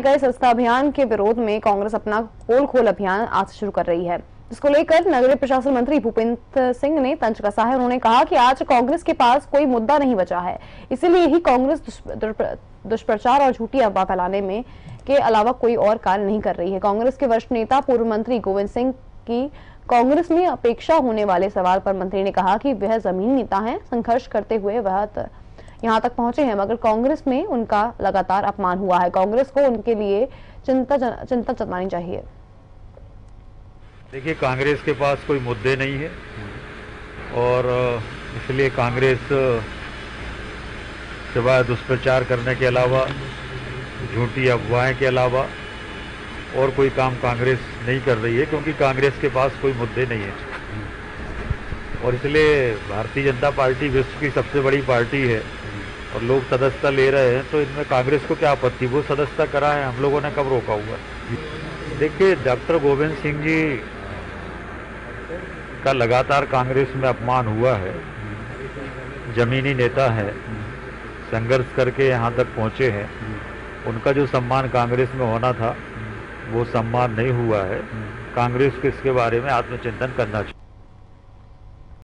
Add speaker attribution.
Speaker 1: गए सस्ता अभियान के विरोध में कांग्रेस अपना पोल खोल अभियान आज शुरू कर रही है। इसको लेकर नगरीय प्रशासन मंत्री भूपेंद्र सिंह ने तंज कसा है। उन्होंने कहा कि आज कांग्रेस के पास कोई मुद्दा नहीं बचा है। इसीलिए ही कांग्रेस दुष्प्रचार और झूठी अफवाह फैलाने में के अलावा कोई और कार्य नहीं कर रही है। कांग्रेस के वरिष्ठ नेता, पूर्व मंत्री गोविंद सिंह की कांग्रेस में अपेक्षा होने वाले सवाल पर मंत्री ने कहा कि वह ज़मीन नेता है। संघर्ष करते हुए वह यहाँ तक पहुँचे हैं, मगर कांग्रेस में उनका लगातार अपमान हुआ है। कांग्रेस को उनके लिए चिंता चिंता जतानी चाहिए।
Speaker 2: देखिए, कांग्रेस के पास कोई मुद्दे नहीं है, और इसलिए कांग्रेस सिवाय दुष्प्रचार करने के अलावा, झूठी अफवाहें के अलावा, और कोई काम कांग्रेस नहीं कर रही है, क्योंकि कांग्रेस के पास कोई मुद्दे नहीं है। और इसलिए भारतीय जनता पार्टी विश्व की सबसे बड़ी पार्टी है। और लोग सदस्यता ले रहे हैं तो इनमें कांग्रेस को क्या आपत्ति? वो सदस्यता करा है, हम लोगों ने कब रोका हुआ? देखिए, डॉक्टर गोविंद सिंह जी का लगातार कांग्रेस में अपमान हुआ है, जमीनी नेता है, संघर्ष करके यहाँ तक पहुँचे हैं। उनका जो सम्मान कांग्रेस में होना था, वो सम्मान नहीं हुआ है। कांग्रेस को इसके बारे में आत्मचिंतन करना चाहिए।